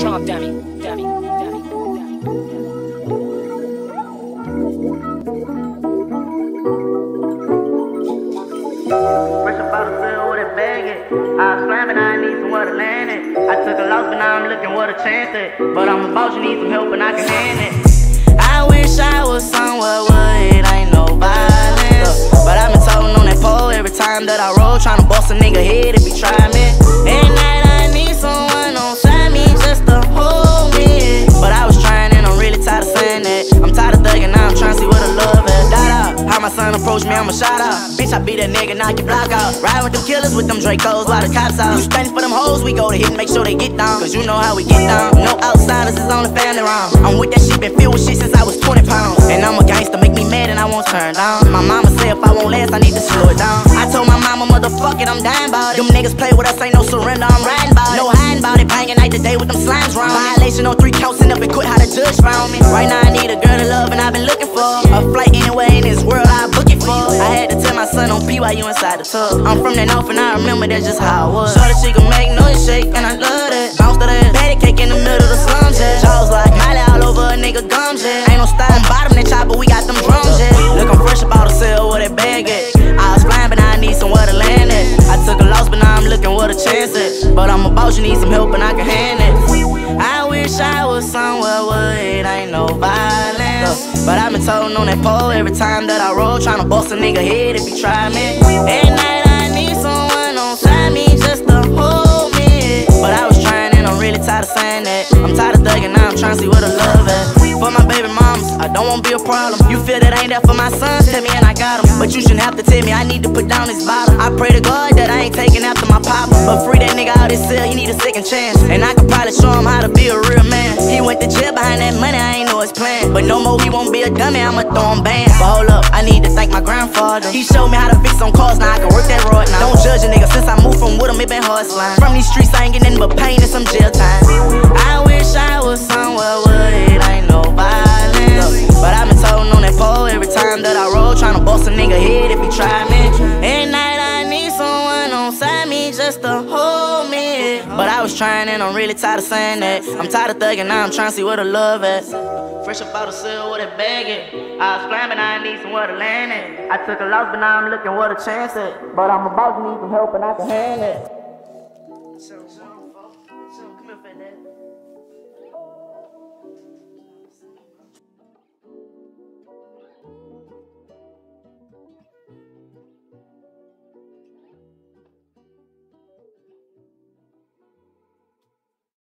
Trump dummy, dummy, dummy, Fresh up out of cell with a bag. I was climbing, I need somewhere to land it. I took a loss, but now I'm looking what a chance it. But I'm a boss, you need some help, and I can hand it. I wish I was somewhere where it ain't no violence. But I've been told on that pole every time that I roll, trying to bust a nigga head if he try me. I'm tired of thugging, now I'm trying to see where the love is. How my son approach me, I'ma shout out. Bitch, I be that nigga, knock your block out. Ride with them killers with them Dracos while the cops out. You spending for them hoes, we go to hit and make sure they get down. Cause you know how we get down. No outsiders is only family round. I'm with that shit, been filled with shit since I was 20 pounds. And I'm a gangster, make me mad and I won't turn down. My mama say if I won't last, I need to slow it down. I told my mama, motherfuck it, I'm dying about it. Them niggas play with us, ain't no surrender, I'm riding about it. No hiding about it, banging night to day with them slimes round. Violation on three counts and up and quit how judge found me. Right now I need a girl to love and I've been looking for a flight anywhere in this world, I book it for. I had to tell my son on you inside the tub. I'm from that north and I remember that's just how I was. Shorty, she can make noise shake and I love that. Bounce to that patty cake in the middle of the slums, yeah. Jaws like Miley all over a nigga gums, yeah. Ain't no style bottom that chopper, we got them drums, yeah. Looking fresh about to sell where that bag at. Told on that pole every time that I roll, tryna bust a nigga head if he try me. At night I need someone on side me just to hold me. But I was trying and I'm really tired of saying that. I'm tired of thugging, now I'm trying to see where the love at. For my baby moms, I don't wanna be a problem. You feel that I ain't there for my sons, tell me and I got them. But you shouldn't have to tell me I need to put down this bottle. I pray to God that I ain't taking after my papa. But free that nigga out his cell, he need a second chance. And I could probably show him how to be a real man. He went to jail behind that money, I ain't know his plan. But no more, he won't be a dummy, I'ma throw him bands. But hold up, I need to thank my grandfather. He showed me how to fix some cars, now I can work that road time that I roll, tryna bust a nigga head if he try me. At night, I need someone on side me just to hold me. But I was trying and I'm really tired of saying that. I'm tired of thugging, now I'm trying to see where the love at. Fresh up out of cell with a bag it. I was climbing, I need somewhere to land it. I took a loss, but now I'm looking what a chance at. But I'm about to need some help and I can handle it. Come fat dad.